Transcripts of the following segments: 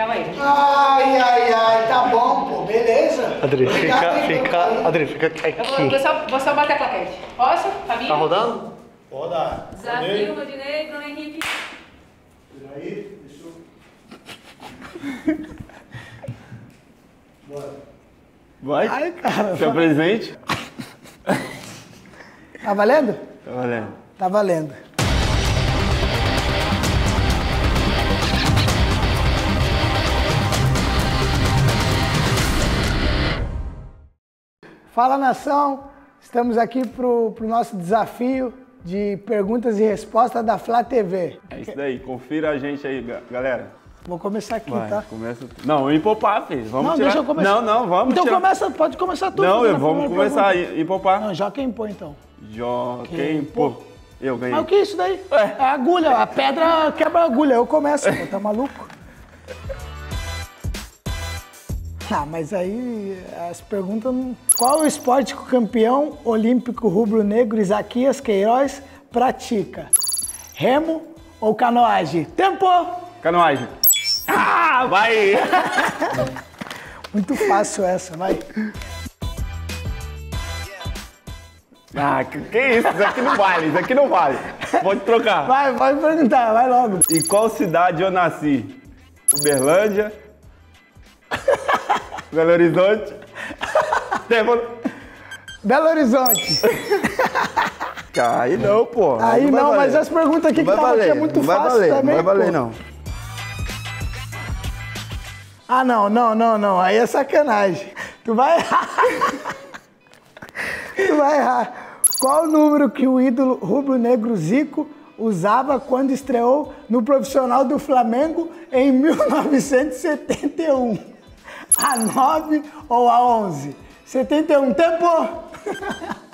calma aí. Ai, ai, ai, tá bom, pô, beleza. Adri, Obrigado fica, aí fica. Adri, fica vou, só, vou só bater a plaquete. Posso? Fabinho? Tá rodando? Roda. Desafio, Rodinei, Bruno Henrique. Peraí, deixa eu... Bora. Vai. Ai, cara. Seu presente. Tá valendo? Tá valendo. Tá valendo. Fala nação, estamos aqui pro, pro nosso desafio de perguntas e respostas da Flá TV. É isso daí. Confira a gente aí, ga- galera. Vou começar aqui, Vai, tá? começa. Não, empopar, filho. Vamos Não, tirar. deixa eu começar. Não, não, vamos Então tirar. começa, pode começar tu. Não, eu, vamos começar pergunta. empopar. Não, já quem põe então. Jó, Quem pô? pô? Eu ganhei. Mas o que é isso daí? É a agulha, a pedra quebra a agulha. Eu começo, pô, tá maluco? Ah, mas aí as perguntas. não- Qual é o esporte que o campeão olímpico rubro-negro Isaquias Queiroz pratica? Remo ou canoagem? Tempo! Canoagem. Ah, vai! Muito fácil essa, vai. ah, que, que isso? Isso aqui não vale, isso aqui não vale. Pode trocar. Vai, pode perguntar, vai logo. Em qual cidade eu nasci? Uberlândia? Belo Horizonte? Belo Horizonte. Aí não, pô. Aí vai não, valer. mas as perguntas aqui Não que estavam aqui é muito não fácil valer, também. Não vai valer, pô. não. Ah, não, não, não, não. Aí é sacanagem. Tu vai errar. tu vai errar. Qual o número que o ídolo rubro-negro Zico usava quando estreou no profissional do Flamengo em 1971? A 9 ou a 11? 71, tempo!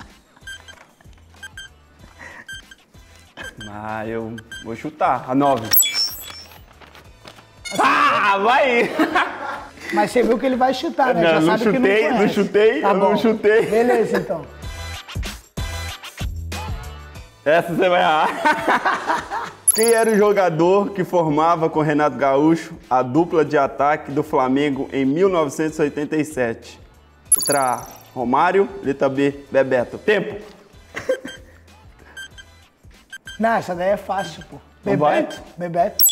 Ah, eu vou chutar. A nove. Ah, vai! Mas você viu que ele vai chutar, né? Não, Já não sabe que chutei, não não conhece. chutei, Tá não chutei. Beleza, então. Essa você vai errar. Quem era o jogador que formava com Renato Gaúcho a dupla de ataque do Flamengo em 1987? Letra A, Romário. Letra B, Bebeto. Tempo. Não, essa daí é fácil, pô. Bebeto, Bebeto.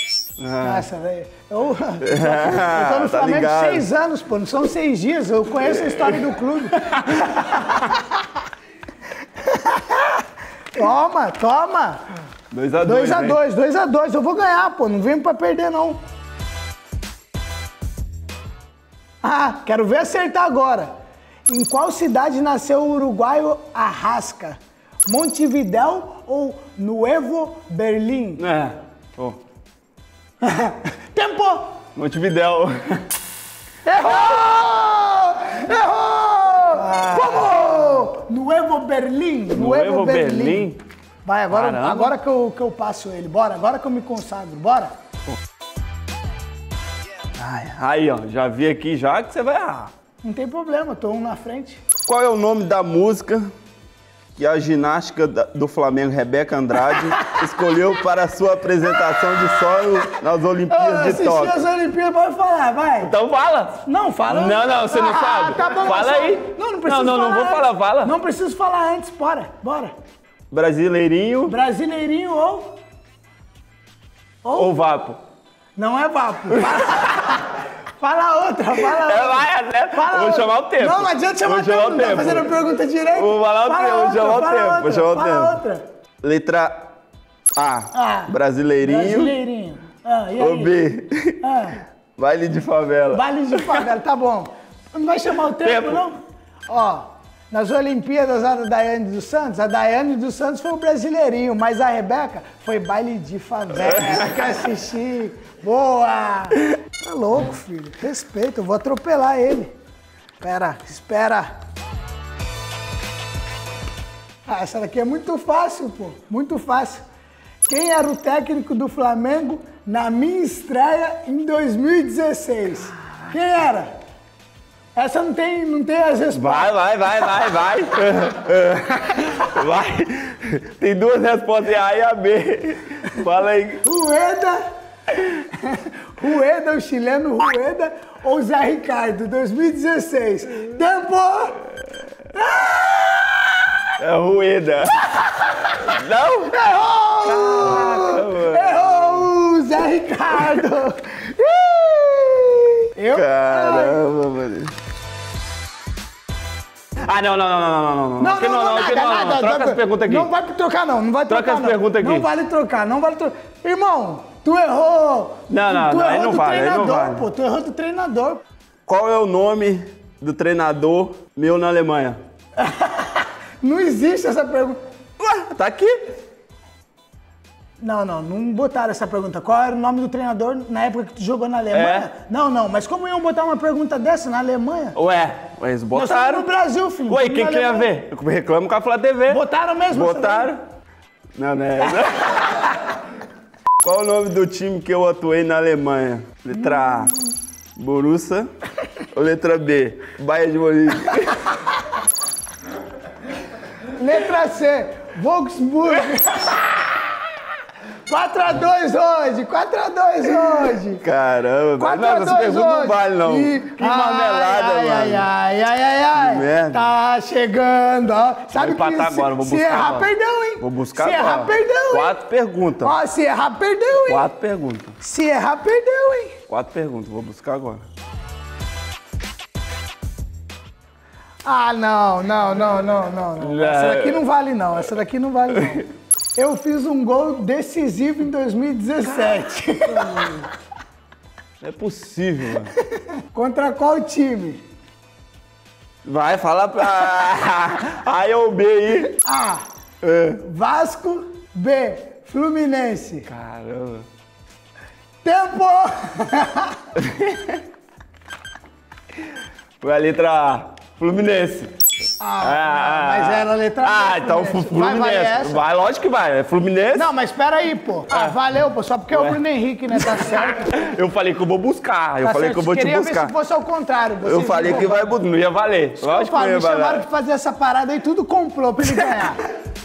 Ah. Essa daí. Eu, eu tô no Tá Flamengo ligado. seis anos, pô. Não são seis dias. Eu conheço a história do clube. toma, toma. 2x2. 2x2, 2x2. Eu vou ganhar, pô. Não vem pra perder, não. Ah, quero ver acertar agora. Em qual cidade nasceu o uruguaio Arrasca? Montevidéu ou Nuevo Berlim? É. Pô, Tempo! Montevidéu. Errou! Errou! Como? Nuevo Berlim. Nuevo Berlim? Vai, agora, Caramba. agora que, eu, que eu passo ele. Bora, agora que eu me consagro. Bora. Ai, aí, ó. Já vi aqui já que você vai errar. Não tem problema, tô um na frente. Qual é o nome da música que a ginástica do Flamengo, Rebeca Andrade, escolheu para a sua apresentação de solo nas Eu Olimpíadas de assisti Tóquio? as Olimpíadas, pode falar, vai. Então fala. Não, fala. Não, não, você não Ah, sabe. Tá bom, Fala só- aí. Não, não preciso Não, não, não falar vou falar, antes. fala. Não preciso falar antes, bora, bora. Brasileirinho Brasileirinho ou... ou Vapo? Não é vapo. Fala, outra, fala outra. É, vai, até. Fala Eu vou outra. chamar o tempo. Não, não adianta chamar Vou o tempo, chamar o não tá tempo. fazendo a pergunta direito. Vou falar o Fala tempo, vou outra, chamar o tempo, vou outra, chamar o fala tempo. outra. Letra A. Ah, Brasileirinho. Brasileirinho. Ah, e Ou aí? B. Ah, Baile de favela. baile de favela, tá bom. Não vai chamar o tempo, Tempo. não? Ó, nas Olimpíadas a da Daiane dos Santos, a Daiane dos Santos foi o brasileirinho, mas a Rebeca foi baile de favela. Quer assistir? Boa! Tá louco, filho. Respeito, eu vou atropelar ele. Espera, espera. Ah, essa daqui é muito fácil, pô. Muito fácil. Quem era o técnico do Flamengo na minha estreia em 2016? Quem era? Essa não tem, não tem as respostas. Vai, vai, vai, vai, vai. Vai. Tem duas respostas, a A e a B. Fala aí. Rueda, Rueda, o chileno Rueda ou Zé Ricardo, 2016. Tempo! É Rueda. Não? Errou! Errou, Zé Ricardo! Eu? Caramba, mano. Ah, não, não, não, não, não, não, não. Não, não, não, que nada, nada, Troca nada. as perguntas aqui. Não vai trocar, não. Não vai Troca trocar, as não. perguntas aqui. Não vale trocar, não vale trocar. Irmão, tu errou. Não, não, tu não, errou não do vale, aí não treinador, vale. pô. Tu errou do treinador. Qual é o nome do treinador meu na Alemanha? Não existe essa pergunta. Ué, tá aqui. Não, não, não botaram essa pergunta. Qual era o nome do treinador na época que tu jogou na Alemanha? É. Não, não, mas como iam botar uma pergunta dessa na Alemanha? Ué, Nós estamos botaram. no Brasil, filho. Ué, quem que ia ver? Eu reclamo com a Flá TV. Botaram mesmo? Botaram. Não, não é. Qual o nome do time que eu atuei na Alemanha? Letra A, Borussia. Ou letra B, Bayern de Munique? Letra C, Volkswagen. 4x2 hoje, 4x2 hoje. Caramba, 4 não, essa 2 pergunta não hoje. vale, não. E- Que marmelada, ai, mano. Ai, ai, ai, ai, ai. Que merda. Tá chegando, ó. Sabe Vou empatar se, agora, vou se buscar errar, agora. perdeu, hein? Vou buscar Se agora. errar, perdeu, hein? Quatro perguntas. Ó, se errar, perdeu, hein? Quatro perguntas. Se errar, perdeu, hein? Quatro perguntas, vou buscar agora. Ah, não, não, não, não, não. não. Essa daqui não vale, não. Essa daqui não vale, não. Eu fiz um gol decisivo em 2017. Não é possível, mano. Contra qual time? Vai, fala pra. A ou B aí. A. É. Vasco. B. Fluminense. Caramba. Tempo! Foi a letra A. Fluminense. Ah, mas era a letra B, Ah, então Fluminense. Fluminense. Vai, Vai, essa? lógico que vai. É Fluminense. Não, mas espera aí, pô. Ah, valeu, pô. Só porque é o. Bruno Henrique, né? Tá certo. Eu falei que eu vou buscar. Eu Tá falei certo. que eu vou te Queria ver buscar. se fosse ao contrário. Eu falei que vai. Não ia valer. Eu Lógico que não ia me chamaram valer. pra fazer essa parada aí, tudo comprou pra ele ganhar.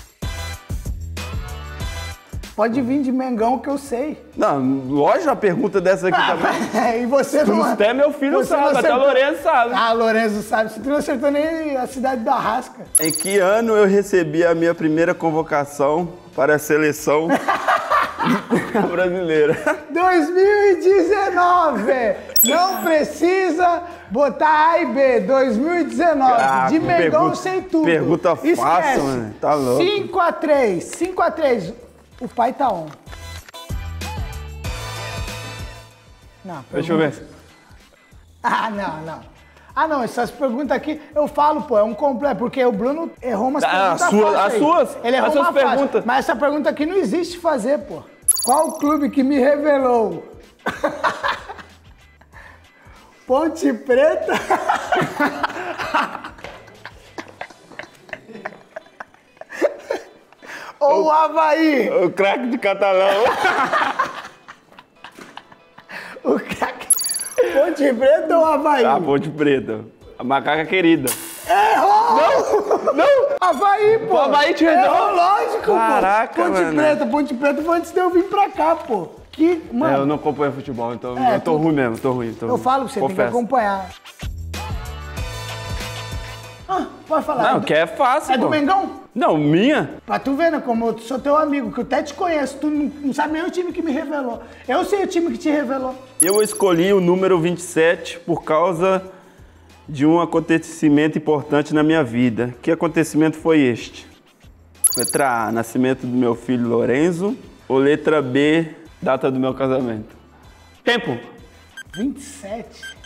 Pode vir de Mengão que eu sei. Não, lógico, a pergunta dessa aqui também. e você não... até meu filho sabe, até o. Lourenço sabe. Ah, Lourenço sabe. Você não acertou nem a cidade da Rasca. Em que ano eu recebi a minha primeira convocação para a seleção brasileira? 2019! Não precisa botar A e B. 2019. Ah, de Mengão pergunta- sei tudo. pergunta fácil, mano. Tá louco. 5x3. 5x3. O pai tá on. Não, Deixa eu ver. Ah, não, não. Ah, não, essas perguntas aqui, eu falo, pô, é um completo, porque o Bruno errou umas Ah, perguntas fáceis as suas- Ele errou as suas. Mas essa pergunta aqui não existe fazer, pô. Qual o clube que me revelou? Ponte Preta? Ou o Havaí? O craque de catalão. O craque. Ponte Preta ou Havaí? A Ponte Preta. A macaca querida. Errou! Não! Havaí, pô! O Havaí te revelou? Errou, lógico, Caraca, pô! Ponte mano. Preta, Ponte Preta foi antes de eu vir pra cá, pô! Que, É, mano, eu não acompanho futebol, então É, eu tô tu- ruim mesmo, tô ruim. Tô eu ruim. falo que você tem que Confesso. acompanhar. Ah, pode falar. Não, é do, que é fácil, é do pô. Mengão? Não, minha? Pra tu ver, né, como eu sou teu amigo, que eu até te conheço, tu não, não sabe nem o time que me revelou. Eu sei o time que te revelou. Eu escolhi o número 27 por causa de um acontecimento importante na minha vida. Que acontecimento foi este? Letra A, nascimento do meu filho Lorenzo. Ou letra B, data do meu casamento? Tempo. 27?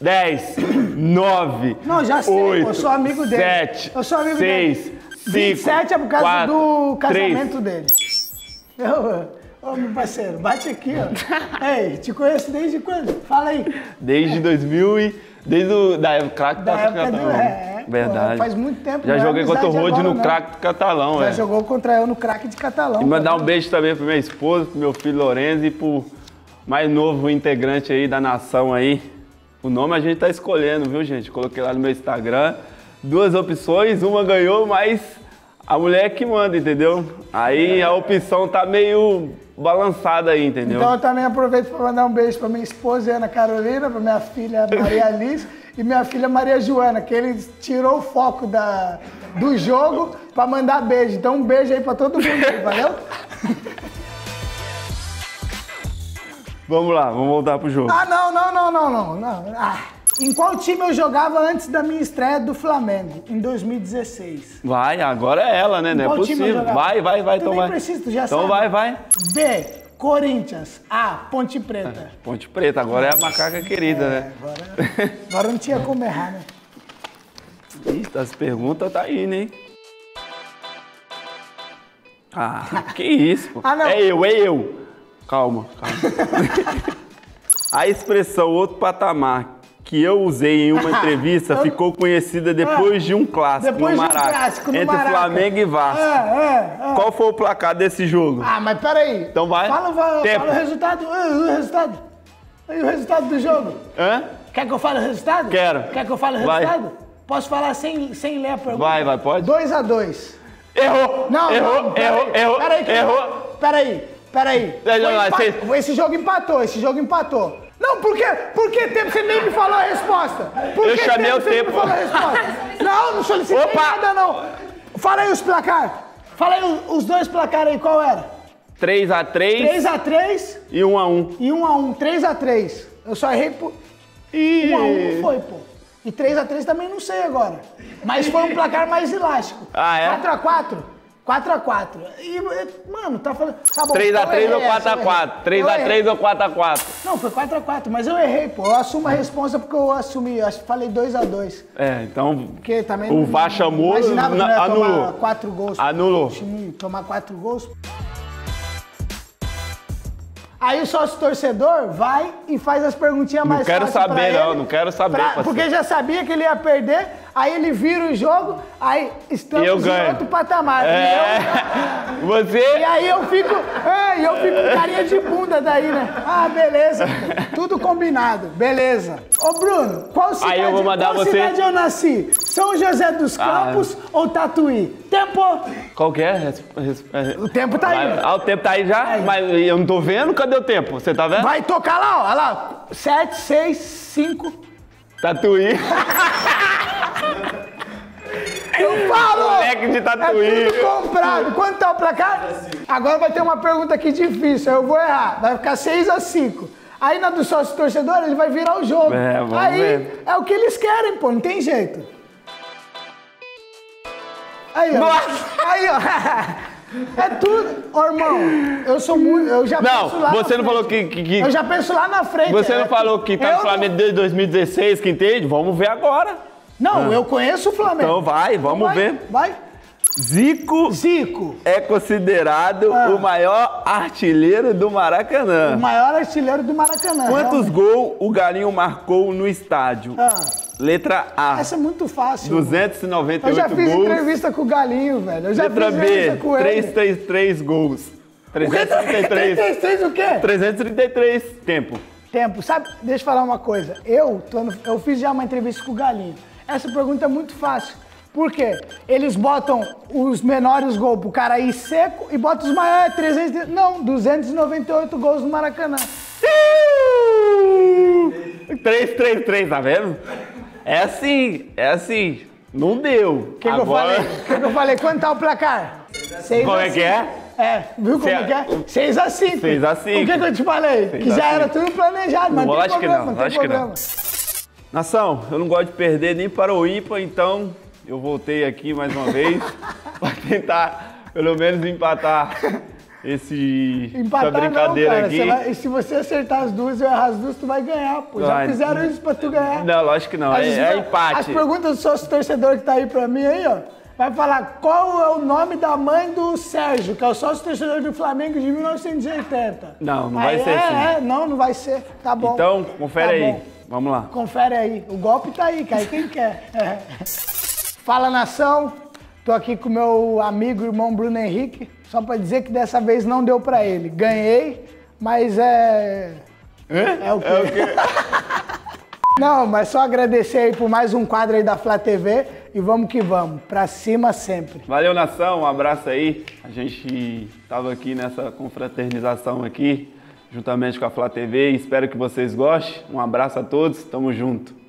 10, 9, Não, já sei, 8, eu sou amigo dele. 7, Eu sou amigo 6, dele. 5, 27 é por causa 4, do 3. casamento dele. Eu, ô, meu parceiro, bate aqui, ó. Ei, te conheço desde quando? Fala aí. Desde 2000 e... Desde o, da época craque Da do época do- catalão. é, pô, Verdade. faz muito tempo, Já joguei contra o Rode no não. craque do catalão, Já é. jogou contra eu no craque de catalão. E mandar um beijo também pra minha esposa, pro meu filho Lorenzo e pro mais novo integrante aí da nação aí. O nome a gente tá escolhendo, viu, gente? Coloquei lá no meu Instagram. Duas opções, uma ganhou, mas a mulher é que manda, entendeu? Aí a opção tá meio balançada aí, entendeu? Então eu também aproveito para mandar um beijo para minha esposa Ana Carolina, para minha filha Maria Alice e minha filha Maria Joana, que eles tirou o foco da, do jogo para mandar beijo. Então um beijo aí para todo mundo, valeu? Vamos lá, vamos voltar pro jogo. Ah, não, não, não, não, não. não. Ah, em qual time eu jogava antes da minha estreia do Flamengo, em 2016? Vai, agora é ela, né? Não é possível. Vai, vai, vai, Tu então vai. precisa, tu já então sabe. vai, vai. B, Corinthians. A, Ponte Preta. Ponte Preta, agora é a macaca querida, né? Agora, agora não tinha como errar, né? Ih, as perguntas tá indo, hein? Ah, que isso, pô. Ah. É eu, é eu. Calma, calma. a expressão outro patamar que eu usei em uma entrevista ficou conhecida depois de um clássico Depois no de um Maraca, clássico no entre Maraca. Flamengo e Vasco. É, é, é. Qual foi o placar desse jogo? Ah, mas peraí. Então vai. Fala, fala, fala o resultado. Ah, o resultado. E o resultado do jogo? Hã? Quer que eu fale o resultado? Quero. Quer que eu fale o Vai. resultado? Posso falar sem, sem ler a pergunta? Vai, vai, pode? 2x2. Errou! Não, errou, não, peraí, errou, errou, peraí, errou. Peraí, peraí. Empa- Esse jogo empatou, esse jogo empatou. Não, por quê? Por que tempo você nem me falou a resposta? Por Eu que chamei o tempo. me falou a resposta? Não, não solicitei Opa! nada, não. Fala aí os placar. Fala aí os- dois placares aí, qual era? 3x3 3x3 e 1x1. e 1x1. 3x3. Eu só errei por... Ih! 1x1 não foi, pô. E 3x3 também não sei agora. Mas foi um placar mais elástico. Ah, é? 4x4. 4x4. E, mano, tá falando. Tá bom, eu 3x3 errei ou essa, eu 4x4? errei. Eu 3x3 errei. ou 4x4? Não, foi 4x4, mas eu errei, pô. Eu assumo a responsa porque eu assumi. Eu acho que falei 2x2. É, então Porque também. o não- VAR chamou, Imaginava que não ia tomar anulou. 4 gols. Anulou. O time tomar 4 gols. Aí o sócio torcedor vai e faz as perguntinhas Não mais quero fáceis saber, ele, não, não quero saber. Porque já sabia que ele ia perder, aí ele vira o jogo, aí estamos em outro patamar. É. Eu- Você. e aí eu fico, é, eu fico com carinha de bunda daí, né? Ah, beleza, tudo combinado, beleza. Ô Bruno, qual cidade, eu vou mandar qual você- cidade eu nasci? São José dos Ah. Campos ou Tatuí? Tempo! Qual que é? O tempo tá aí. Ah, o tempo tá aí já? Aí. Mas eu não tô vendo? Cadê o tempo? Você tá vendo? Vai tocar lá, ó, olha lá. 7, 6, 5. Tatuí. Eu falo! Moleque de Tatuí. É tudo comprado. Quanto tá o placar? Agora vai ter uma pergunta aqui difícil, eu vou errar. Vai ficar 6 a 5. Aí na do sócio torcedor ele vai virar o jogo. É, vamos Aí ver. é o que eles querem, pô, não tem jeito. Aí, ó. Nossa! Aí, ó. É tudo. Ô, irmão, eu sou muito. Eu já Não, penso lá na você não falou que. que- que- Eu já penso lá na frente. Você é. não falou que tá Eu no Flamengo desde 2016, que entende? Vamos ver agora. Não, eu conheço o Flamengo. Então vai, vamos vai, ver. Vai. Zico Zico, é considerado Ah. o maior artilheiro do o Maracanã. maior artilheiro do Maracanã. Quantos realmente. gols o Galinho marcou no estádio? Ah, Letra A, essa é muito fácil. 298 Eu já fiz gols. entrevista com o Galinho, velho. Eu já Letra fiz B, entrevista com ele. 333 gols. 333. 333 o quê? 333 tempo. Tempo. Sabe, deixa eu falar uma coisa. Eu, tô no- eu fiz já uma entrevista com o Galinho. Essa pergunta é muito fácil. Por quê? Eles botam os menores gols pro cara ir seco e botam os maiores 300, não, 298 gols no Maracanã. 333, tá vendo? É assim, é assim. Não deu. O que, que eu falei? O que, que eu falei? Quanto tá o placar? Seis Como a é que é? É, viu como é que é? 6 a 5. Seis a cinco. O que, que eu te falei? que a já era tudo planejado, mas não tem Lógico que problema, não, tem lógico que não. Nação, eu não gosto de perder nem para o ímpar, então eu voltei aqui mais uma vez para tentar pelo menos empatar esse, Empatar essa brincadeira não, cara. aqui. Vai- se você acertar as duas e eu errar as duas, tu vai ganhar, pô. Já Vai. fizeram isso pra tu ganhar. Não, lógico que não, As- é, é As empate. perguntas do sócio torcedor que tá aí pra mim aí, ó. Vai falar qual é o nome da mãe do Sérgio, que é o sócio torcedor do Flamengo de 1980. Não, não vai Aí, ser é, assim. É, não, não vai ser. Tá bom. Então, confere Tá aí. bom. Vamos lá. Confere aí. O golpe tá aí, cai quem quer. É. Fala nação. Tô aqui com meu amigo irmão Bruno Henrique. Só pra dizer que dessa vez não deu pra ele. Ganhei, mas é. É o quê? Não, mas só agradecer aí por mais um quadro aí da Flá TV e vamos que vamos, pra cima sempre. Valeu, nação, um abraço aí. A gente estava aqui nessa confraternização aqui, juntamente com a Flá TV. Espero que vocês gostem. Um abraço a todos, tamo junto.